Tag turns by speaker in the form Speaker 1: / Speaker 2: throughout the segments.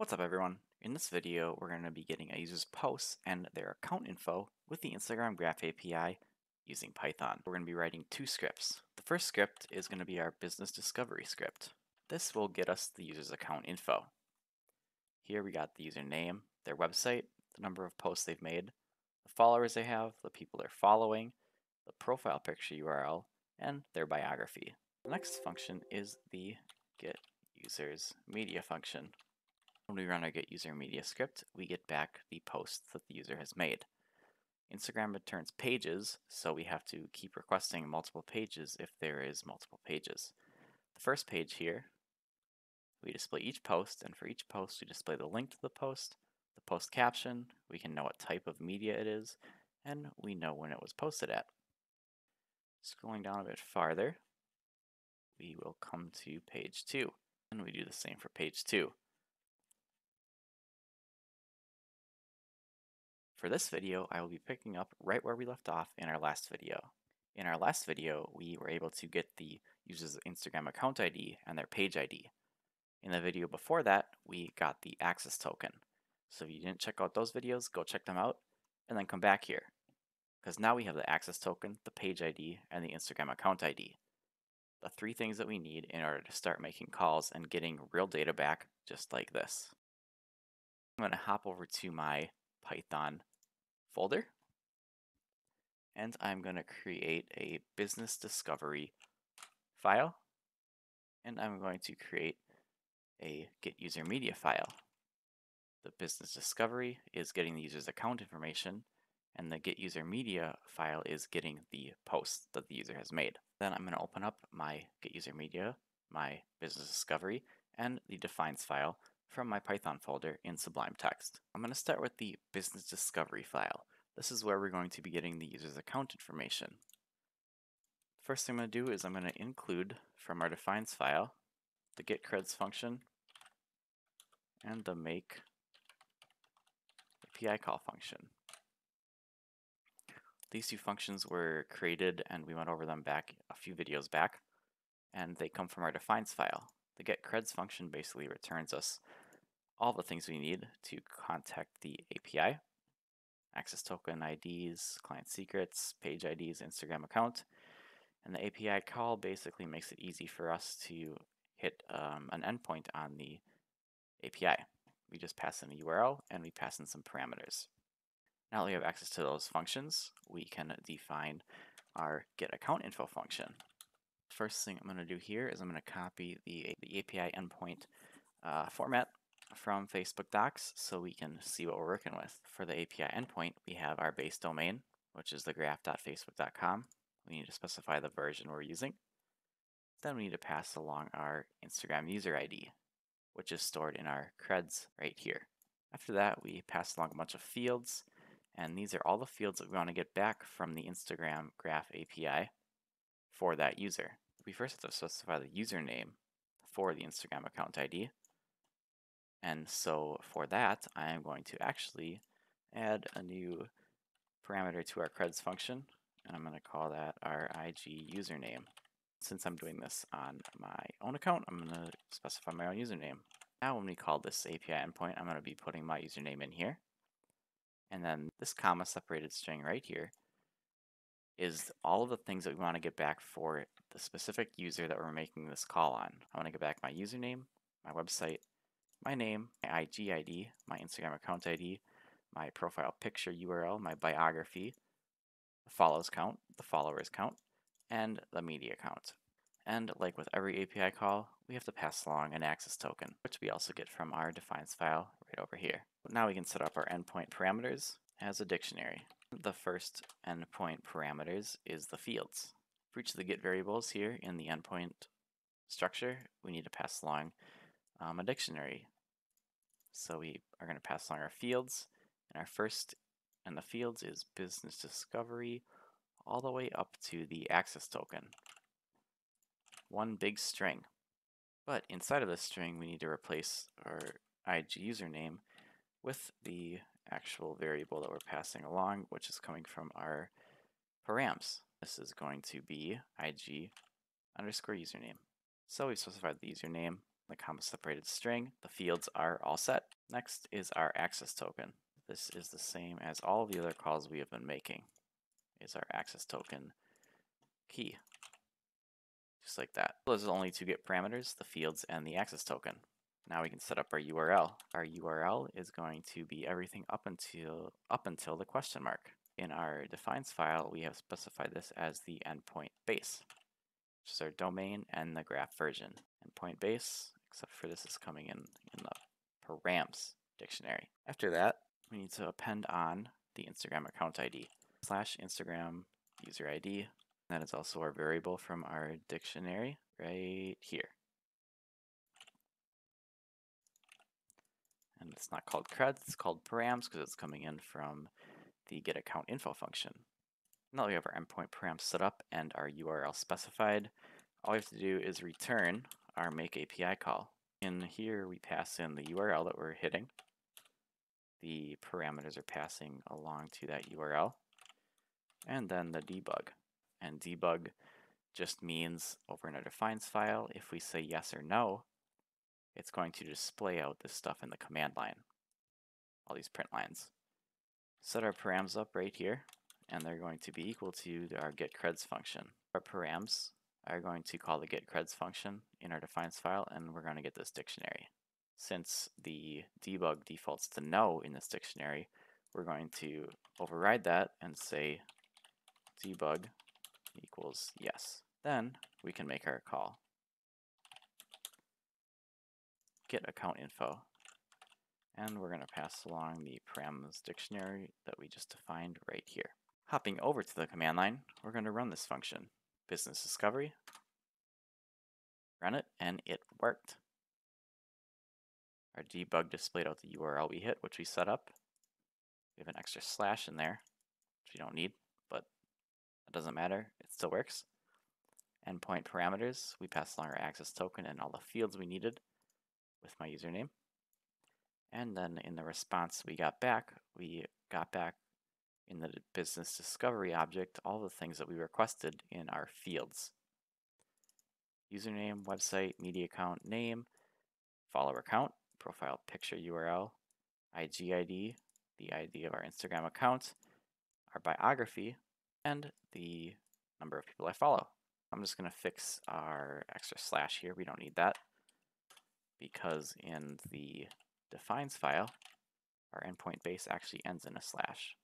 Speaker 1: What's up everyone? In this video, we're going to be getting a user's posts and their account info with the Instagram Graph API using Python. We're going to be writing two scripts. The first script is going to be our business discovery script. This will get us the user's account info. Here we got the user name, their website, the number of posts they've made, the followers they have, the people they're following, the profile picture URL, and their biography. The next function is the get users media function. When we run our get user media script, we get back the posts that the user has made. Instagram returns pages, so we have to keep requesting multiple pages if there is multiple pages. The first page here, we display each post, and for each post we display the link to the post, the post caption, we can know what type of media it is, and we know when it was posted at. Scrolling down a bit farther, we will come to page 2, and we do the same for page 2. For this video, I will be picking up right where we left off in our last video. In our last video, we were able to get the user's Instagram account ID and their page ID. In the video before that, we got the access token. So if you didn't check out those videos, go check them out and then come back here. Because now we have the access token, the page ID, and the Instagram account ID. The three things that we need in order to start making calls and getting real data back just like this. I'm going to hop over to my Python folder. And I'm going to create a business discovery file. And I'm going to create a get user media file. The business discovery is getting the user's account information, and the get user media file is getting the post that the user has made. Then I'm going to open up my get user media, my business discovery, and the defines file from my Python folder in Sublime Text. I'm going to start with the business discovery file. This is where we're going to be getting the user's account information. First thing I'm going to do is I'm going to include from our defines file the get creds function and the make API call function. These two functions were created and we went over them back a few videos back and they come from our defines file. The get creds function basically returns us all the things we need to contact the API. Access token IDs, client secrets, page IDs, Instagram account. And the API call basically makes it easy for us to hit um, an endpoint on the API. We just pass in a URL and we pass in some parameters. Now that we have access to those functions, we can define our get account info function. First thing I'm going to do here is I'm going to copy the, the API endpoint uh, format from Facebook Docs so we can see what we're working with. For the API endpoint, we have our base domain, which is the graph.facebook.com. We need to specify the version we're using. Then we need to pass along our Instagram user ID, which is stored in our creds right here. After that, we pass along a bunch of fields, and these are all the fields that we want to get back from the Instagram Graph API for that user. We first have to specify the username for the Instagram account ID. And so for that, I am going to actually add a new parameter to our creds function, and I'm going to call that our IG username. Since I'm doing this on my own account, I'm going to specify my own username. Now when we call this API endpoint, I'm going to be putting my username in here. And then this comma separated string right here is all of the things that we want to get back for the specific user that we're making this call on. I want to get back my username, my website, my name, my IG ID, my Instagram account ID, my profile picture URL, my biography, the follows count, the followers count, and the media count. And like with every API call, we have to pass along an access token, which we also get from our defines file right over here. Now we can set up our endpoint parameters as a dictionary. The first endpoint parameters is the fields. For each of the get variables here in the endpoint structure, we need to pass along um, a dictionary. So we are going to pass along our fields, and our first in the fields is business discovery all the way up to the access token. One big string. But inside of this string, we need to replace our IG username with the actual variable that we're passing along, which is coming from our params. This is going to be IG underscore username. So we've specified the username, the comma separated string. The fields are all set. Next is our access token. This is the same as all the other calls we have been making. Is our access token key. Just like that. Those are only two get parameters, the fields and the access token. Now we can set up our URL. Our URL is going to be everything up until up until the question mark. In our defines file, we have specified this as the endpoint base, which is our domain and the graph version. Endpoint base, except for this is coming in in the params dictionary. After that, we need to append on the Instagram account ID slash Instagram user ID. That is also our variable from our dictionary right here. And it's not called creds, it's called params because it's coming in from the get account info function. Now we have our endpoint params set up and our URL specified. All we have to do is return our make API call. In here, we pass in the URL that we're hitting. The parameters are passing along to that URL. And then the debug. And debug just means over in our defines file, if we say yes or no, it's going to display out this stuff in the command line, all these print lines. Set our params up right here, and they're going to be equal to our get creds function. Our params are going to call the getCreds function in our defines file, and we're going to get this dictionary. Since the debug defaults to no in this dictionary, we're going to override that and say debug equals yes. Then we can make our call get account info. And we're going to pass along the params dictionary that we just defined right here. Hopping over to the command line, we're going to run this function, business discovery, run it, and it worked. Our debug displayed out the URL we hit, which we set up. We have an extra slash in there, which we don't need, but it doesn't matter, it still works. Endpoint parameters, we passed along our access token and all the fields we needed with my username. And then in the response we got back, we got back in the business discovery object all the things that we requested in our fields. Username, website, media account, name, follower count, profile picture URL, IG ID, the ID of our Instagram account, our biography, and the number of people I follow. I'm just going to fix our extra slash here. We don't need that because in the defines file, our endpoint base actually ends in a slash.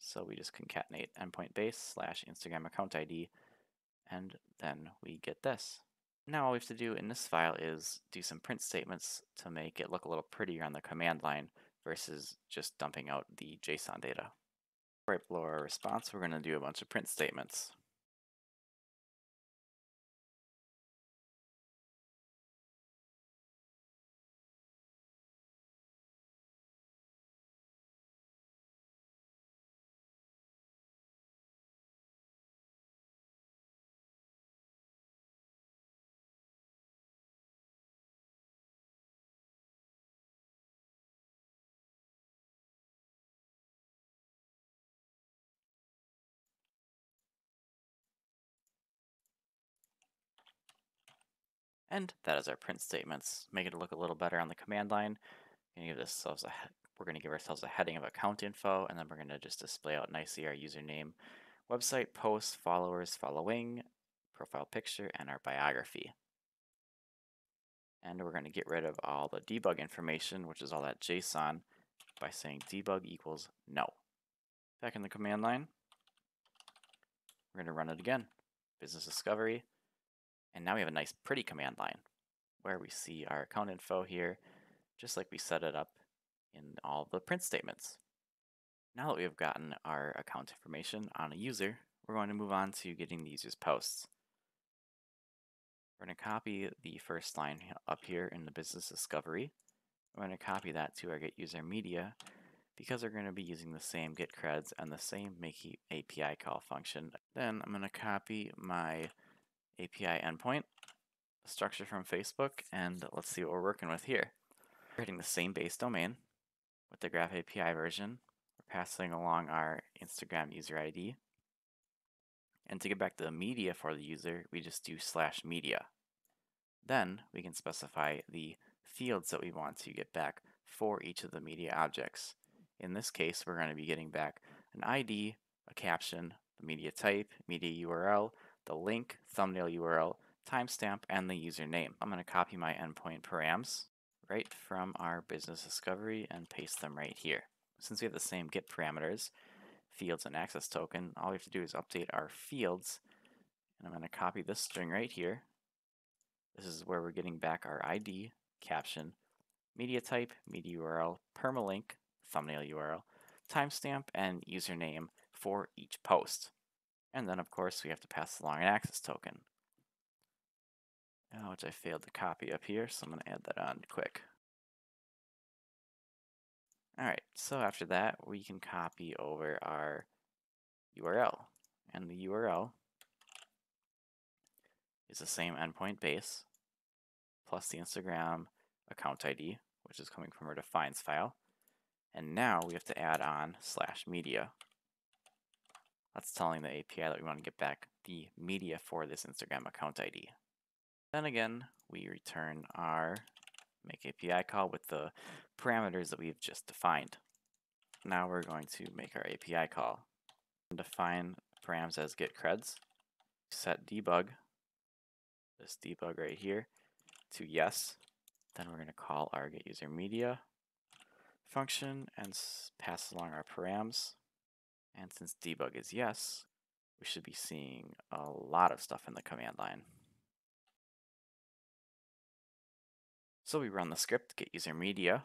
Speaker 1: So we just concatenate endpoint base slash Instagram account ID, and then we get this. Now all we have to do in this file is do some print statements to make it look a little prettier on the command line versus just dumping out the JSON data. Right below our response, we're going to do a bunch of print statements. And that is our print statements. Make it look a little better on the command line. We're going to give ourselves a we're to give ourselves a heading of account info, and then we're going to just display out nicely our username, website, posts, followers, following, profile picture, and our biography. And we're going to get rid of all the debug information, which is all that JSON, by saying debug equals no. Back in the command line, we're going to run it again. Business discovery, and now we have a nice pretty command line where we see our account info here, just like we set it up in all the print statements. Now that we've gotten our account information on a user, we're going to move on to getting the user's posts. We're going to copy the first line up here in the business discovery. We're going to copy that to our get user media because we're going to be using the same get creds and the same make API call function. Then I'm going to copy my API endpoint, structure from Facebook, and let's see what we're working with here. We're hitting the same base domain with the Graph API version. We're passing along our Instagram user ID. And to get back to the media for the user, we just do slash media. Then we can specify the fields that we want to get back for each of the media objects. In this case, we're going to be getting back an ID, a caption, the media type, media URL, the link, thumbnail URL, timestamp, and the username. I'm going to copy my endpoint params right from our business discovery and paste them right here. Since we have the same get parameters, fields and access token, all we have to do is update our fields. And I'm going to copy this string right here. This is where we're getting back our ID, caption, media type, media URL, permalink, thumbnail URL, timestamp, and username for each post. And then, of course, we have to pass along an access token, uh, which I failed to copy up here, so I'm going to add that on quick. Alright, so after that, we can copy over our URL. And the URL is the same endpoint base plus the Instagram account ID, which is coming from our defines file. And now we have to add on slash media. That's telling the API that we want to get back the media for this Instagram account ID. Then again, we return our make API call with the parameters that we've just defined. Now we're going to make our API call. Define params as get creds. Set debug, this debug right here, to yes. Then we're going to call our get user media function and pass along our params. And since debug is yes, we should be seeing a lot of stuff in the command line. So we run the script, get user media,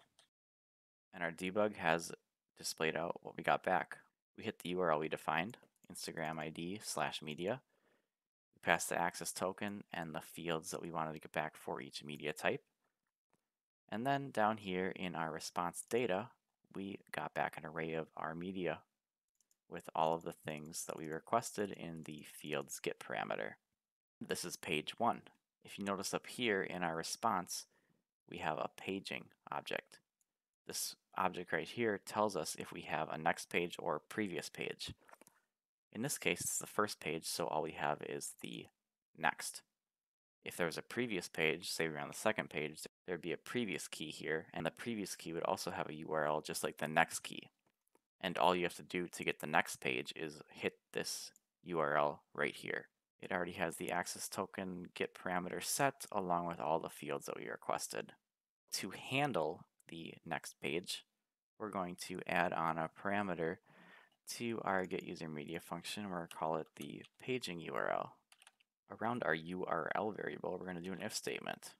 Speaker 1: and our debug has displayed out what we got back. We hit the URL we defined, Instagram ID slash media. We pass the access token and the fields that we wanted to get back for each media type. And then down here in our response data, we got back an array of our media with all of the things that we requested in the fields get parameter. This is page one. If you notice up here in our response, we have a paging object. This object right here tells us if we have a next page or previous page. In this case, it's the first page, so all we have is the next. If there was a previous page, say we're on the second page, there'd be a previous key here, and the previous key would also have a URL just like the next key. And all you have to do to get the next page is hit this URL right here. It already has the access token get parameter set along with all the fields that we requested. To handle the next page, we're going to add on a parameter to our get user media function. We're going to call it the paging URL. Around our URL variable, we're going to do an if statement.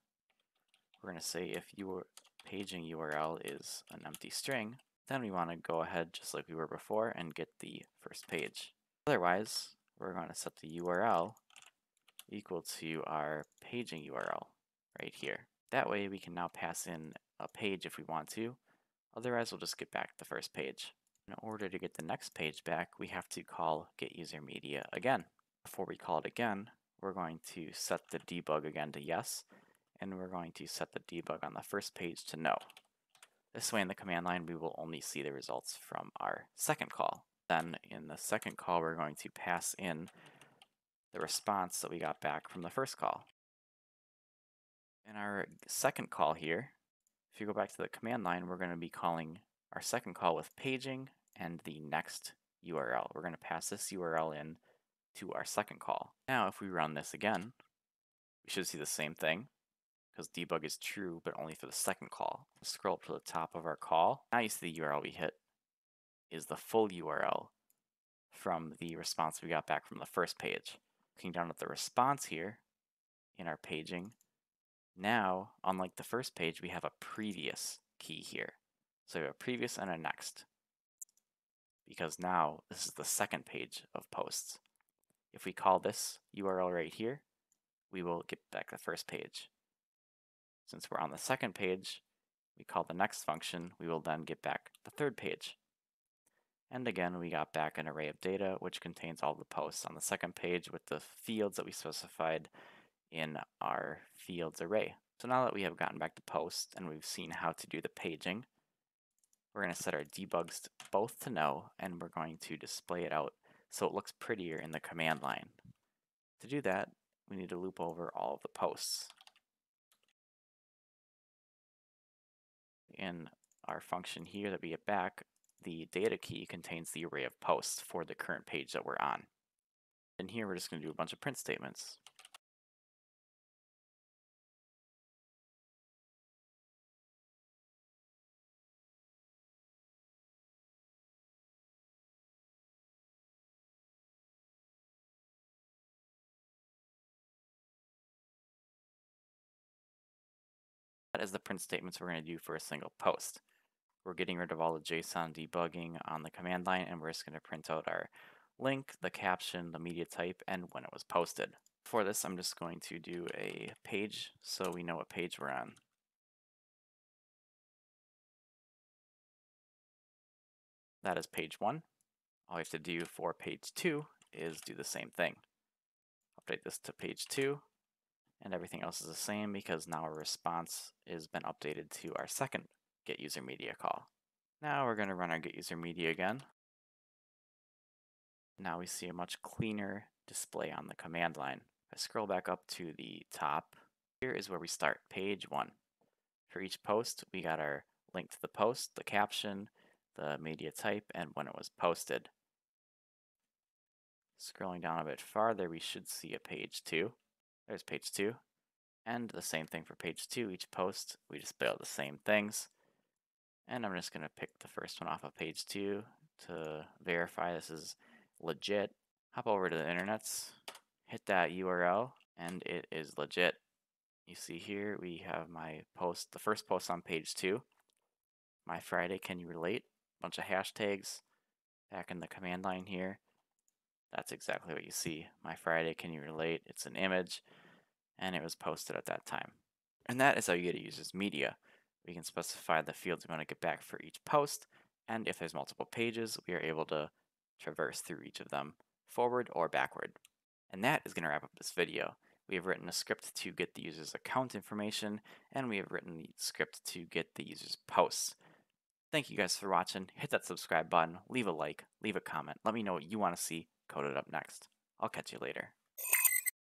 Speaker 1: We're going to say if your paging URL is an empty string, then we want to go ahead just like we were before and get the first page. Otherwise, we're going to set the URL equal to our paging URL right here. That way we can now pass in a page if we want to. Otherwise, we'll just get back the first page. In order to get the next page back, we have to call getUserMedia again. Before we call it again, we're going to set the debug again to yes, and we're going to set the debug on the first page to no. This way in the command line, we will only see the results from our second call. Then in the second call, we're going to pass in the response that we got back from the first call. In our second call here, if you go back to the command line, we're going to be calling our second call with paging and the next URL. We're going to pass this URL in to our second call. Now, if we run this again, we should see the same thing because debug is true, but only for the second call. Scroll up to the top of our call. Now you see the URL we hit is the full URL from the response we got back from the first page. Looking down at the response here in our paging, now, unlike the first page, we have a previous key here. So we have a previous and a next. Because now this is the second page of posts. If we call this URL right here, we will get back the first page. Since we're on the second page, we call the next function, we will then get back the third page. And again, we got back an array of data, which contains all the posts on the second page with the fields that we specified in our fields array. So now that we have gotten back the posts and we've seen how to do the paging, we're going to set our debugs both to no, and we're going to display it out so it looks prettier in the command line. To do that, we need to loop over all of the posts. In our function here that we get back, the data key contains the array of posts for the current page that we're on. And here we're just going to do a bunch of print statements. That is the print statements we're going to do for a single post. We're getting rid of all the JSON debugging on the command line and we're just going to print out our link, the caption, the media type, and when it was posted. For this, I'm just going to do a page so we know what page we're on. That is page one. All we have to do for page two is do the same thing. Update this to page two, and everything else is the same because now our response has been updated to our second get user media call. Now we're going to run our get user media again. Now we see a much cleaner display on the command line. I scroll back up to the top, here is where we start, page one. For each post, we got our link to the post, the caption, the media type, and when it was posted. Scrolling down a bit farther, we should see a page two. There's page two. And the same thing for page two. Each post, we display all the same things. And I'm just going to pick the first one off of page two to verify this is legit. Hop over to the internets, hit that URL, and it is legit. You see here, we have my post, the first post on page two. My Friday, can you relate? Bunch of hashtags back in the command line here. That's exactly what you see. My Friday, can you relate? It's an image, and it was posted at that time. And that is how you get a user's media. We can specify the fields we want to get back for each post, and if there's multiple pages, we are able to traverse through each of them, forward or backward. And that is going to wrap up this video. We have written a script to get the user's account information, and we have written the script to get the user's posts. Thank you guys for watching. Hit that subscribe button, leave a like, leave a comment. Let me know what you want to see coded up next. I'll catch you later.